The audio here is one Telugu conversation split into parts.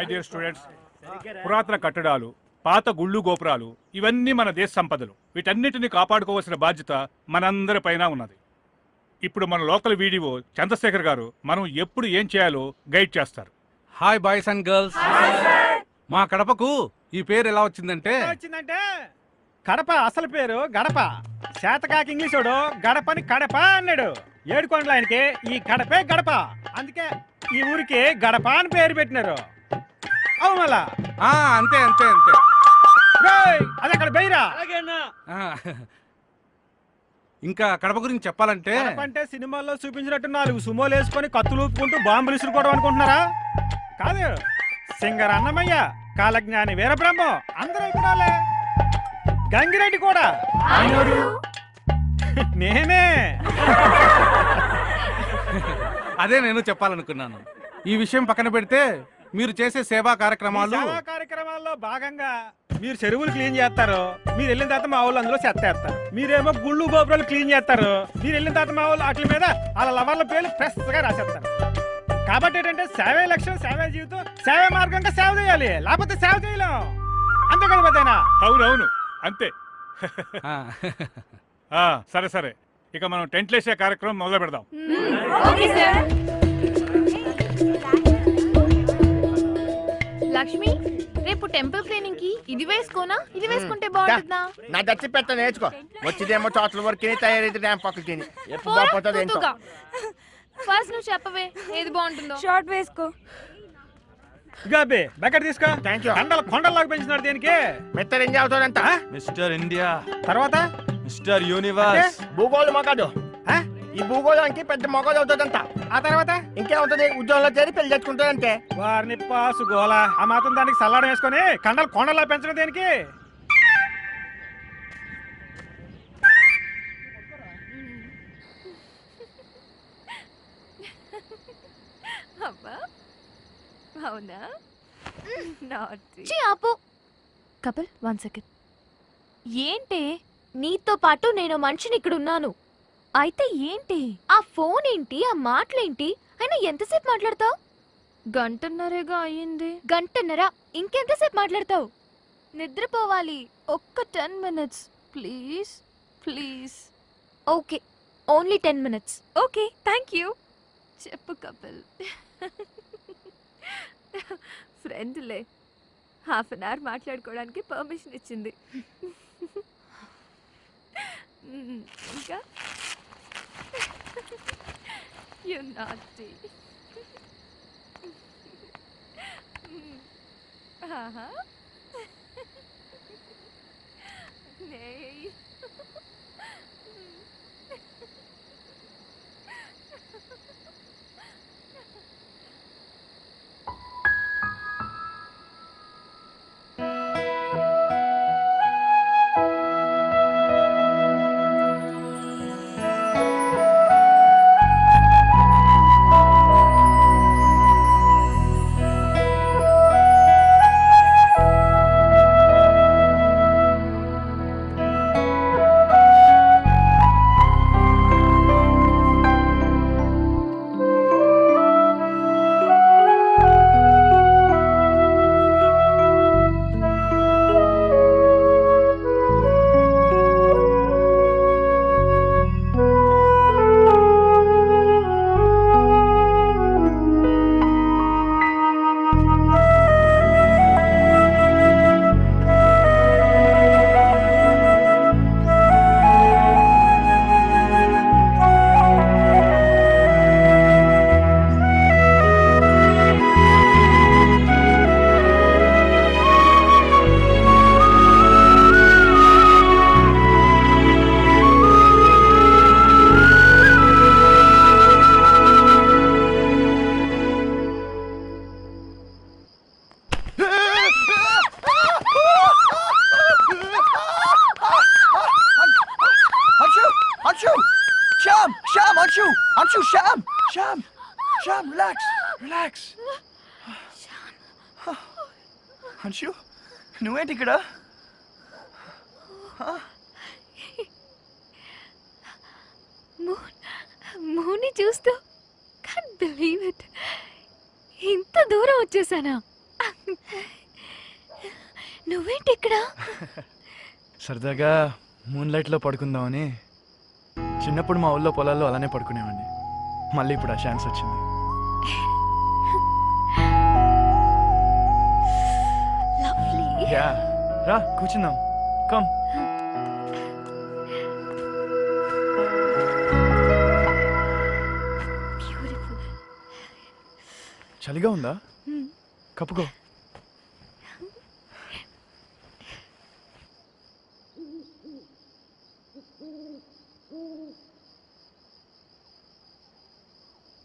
మై డియర్ స్టూడెంట్స్ పురాతన కట్టడాలు పాత గుళ్ళు గోపురాలు ఇవన్నీ మన దేశ సంపదలు. వీటన్నిటిని కాపాడుకోవాల్సిన బాధ్యత మనందరి పైన ఉన్నది. ఇప్పుడు మన లోకల్ వీడియో చంద్రశేఖర్ గారు మనం ఎప్పుడు ఏం చేయాలో గైడ్ చేస్తారు. హాయ్ బాయ్స్ అండ్ గర్ల్స్ మా కడపకు ఈ పేరు ఎలా వచ్చిందంటే? వచ్చిందంటే కడప అసలు పేరు గడప. శాతకాకి ఇంగ్లీషోడు గడపని కడప అన్నాడు. ఏడుకొండల ఆయనకి ఈ కడపే గడప. అందుకే ఈ ఊరికి గడప అని పేరు పెట్టినారు. అవు మళ్ళా ఆ, అంతే అంతే అంతే. రేయ్, అది అక్కడ బెయ్యరా ఆ, ఇంకా కడప గురించి చెప్పాలంటే అంటే సినిమాల్లో చూపించినట్టు నాలుగు సుమోలు వేసుకొని కత్తులు ఊపుకుంటూ బాంబులు ఇసురుకోవడం అనుకుంటున్నారా? కాదు. సింగర్ అన్నమయ్య కాలజ్ఞాని వీరబ్రహ్మం అందరూ గంగిరెడ్డి కూడా. నేనే. అదే నేను చెప్పాలనుకున్నాను. ఈ విషయం పక్కన పెడితే మీరు చేసే సేవా కార్యక్రమాలు? సేవా కార్యక్రమాల్లో భాగంగా మీరు చెరువులు క్లీన్ చేస్తారు. మీరు వెళ్ళిన తర్వాత మా వాళ్ళు అందులో చెత్త వేస్తారు. మీరేమో గుళ్ళు గోపురాలు క్లీన్ చేస్తారు. మీరు వెళ్ళిన తర్వాత మా వాళ్ళు వాటి మీద వాళ్ళ లవర్ల పేర్లు ఫ్రెష్గా రాసేస్తారు. కాబట్టి ఏంటంటే సేవే లక్ష్యం సేవే జీవితం సేవే మార్గంగా సేవ చేయాలి. లేకపోతే సేవ చేయలేం. అంతే కదా అవునవును. అంతే. ఆ, ఆ, సరే సరే. ఇక మనం టెంట్లు వేసే కార్యక్రమం మొదలు పెడదాం లక్ష్మి రేపు టెంపుల్ క్లీనింగ్కి ఇది వేసుకోనా? ఇది వేసుకుంటే బాగుంటుందా? నా దచ్చి పెట్ట నేర్చుకో. వచ్చిదేమో చోట్ల వరకు తయారైతే డ్యామ్ పక్కకి తిని. ఎప్పుడు బాగుపోతుంది ఏంటో. ఫస్ట్ నువ్వు చెప్పవే ఏది బాగుంటుందో. షార్ట్ వేసుకో. గబ్బే బకెట్ తీసుకో. కొండలు కొండల్లాగా పెంచినాడు దీనికి? Mister India. తర్వాత? Mister universe. భూగోళం? ఈ భూగోళానికి పెద్ద మొగదు అవుతుందంట. ఆ తర్వాత ఇంకేముంటుంది? ఉద్యోగంలో చేరి పెళ్ళి తెచ్చుకుంటాడంటే వారిని పాసు గోల ఆ మాత్రం దానికి సల్లాడం వేసుకొని కండలు కొండలా పెంచడం దేనికి? అబ్బా. అవునా? ఆపు. Kapil one second. ఏంటి? నీతో పాటు నేను మనిషిని ఇక్కడ ఉన్నాను అయితే ఏంటి? ఆ ఫోన్ ఏంటి ఆ మాటలేంటి? అయినా ఎంతసేపు మాట్లాడతావు? గంటన్నరేగా అయ్యింది. గంటన్నర? ఇంకెంతసేపు మాట్లాడతావు? నిద్రపోవాలి. ఒక్క ten minutes. Please please. Okay. Only ten minutes. Okay thank you. చెప్పు కపిల్. ఫ్రెండ్లే హాఫ్ అన్ అవర్ మాట్లాడుకోవడానికి పర్మిషన్ ఇచ్చింది. You're naughty. uh-huh. Anshu? నువ్వేంటి ఇక్కడ? మూన్ మూని చూస్తూ కాన్ బిలీవ్ ఇట్ ఇంత దూరం వచ్చేసానా? నువ్వేంటి ఇక్కడ? సరదాగా మూన్ లైట్లో పడుకుందామని చిన్నప్పుడు మా ఊళ్ళో పొలాల్లో అలానే పడుకునేవాడిని. మళ్ళీ ఇప్పుడు ఆ ఛాన్స్ వచ్చింది. యా రా కూర్చుందాం కమ్ చలిగా ఉందా కప్పుకో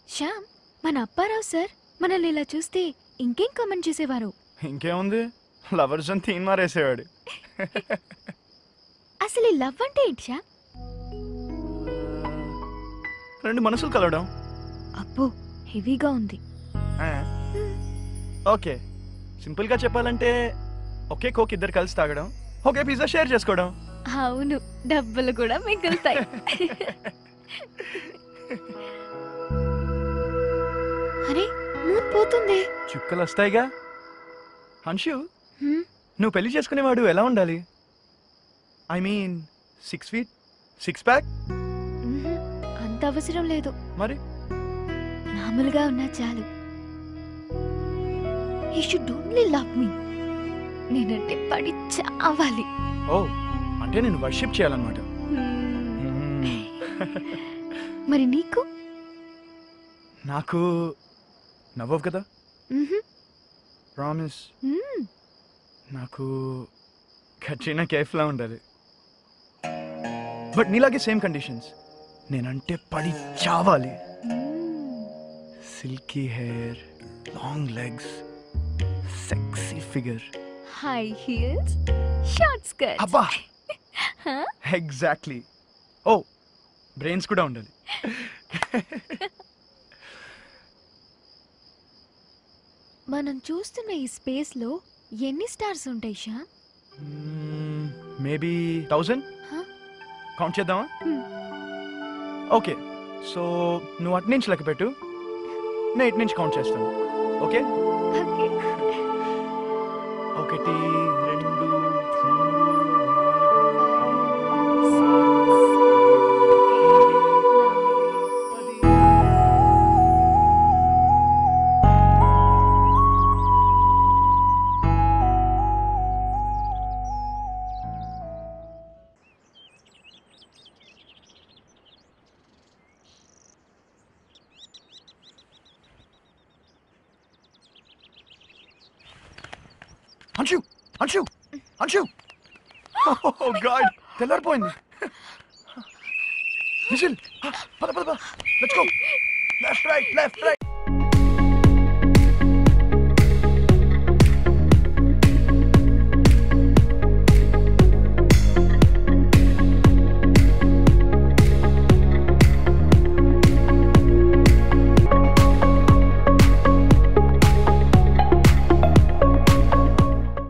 శ్యామ్ మన అప్పారావు సార్ మనల్ని ఇలా చూస్తే ఇంకేం కామెంట్ చేసేవారు ఇంకేముంది లవర్స్ అని తీన్ మారేసేవాడు? అసలు లవ్ అంటే ఏంటి శ్యామ్ రెండు మనసులు కలవడం. అబ్బో హెవీగా ఉంది. ఓకే. సింపుల్గా చెప్పాలంటే ఒకే కోక్ ఇద్దరు కలిసి తాగడం ఒకే పిజ్జా షేర్ చేసుకోవడం. అవును డబ్బులు కూడా మిగులుతాయి. అరే మూన్ పోతుంది. చుక్కలు వస్తాయిగా హన్షు? హ్మ్, నువ్వు పెళ్ళి చేసుకునేవాడు ఎలా ఉండాలి? I mean six feet six pack అంత అవసరం లేదు. మరి? మామూలుగా ఉన్నా చాలు. ఈ షుడ్ ఓన్లీ లవ్ మీ నేనంటే పడి చావాలి. ఓ అంటే నేను వర్షిప్ చేయాలన్నమాట. మ్మ్. మరి నీకు? నాకు నవ్వవు కదా? ప్రామిస్ మ్మ్. నాకు కట్రినా కేఫ్లా ఉండాలి. బట్ నీలాగే సేమ్ కండిషన్స్. నేనంటే పడి చావాలి. Silky hair long legs sexy figure. High heels short skirt అబ్బా! ఎగ్జాక్ట్లీ. ఓ బ్రెయిన్స్ కూడా ఉండాలి. మనం చూస్తున్న ఈ స్పేస్లో ఎన్ని స్టార్స్ ఉంటాయి శ్యామ్ మేబీ థౌజండ్? కౌంట్ చేద్దామా. ఓకే. సో నువ్వు అటు నుంచి లెక్క పెట్టు. నేను ఇటు నుంచి కౌంట్ చేస్తాను. ఓకే? ఓకే. ఒకటి అంశు అంశు అంశు ఓ గాడ్ తెల్లారిపోయింది. విజిల్. పద పద పద. Let's go left right left right